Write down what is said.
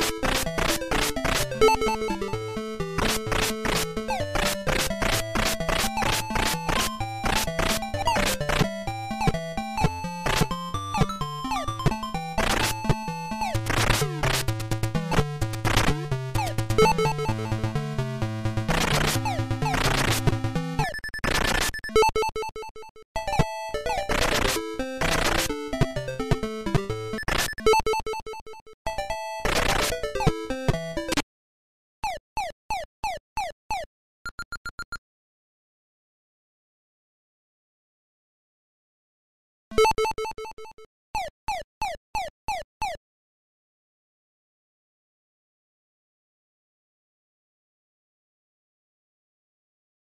you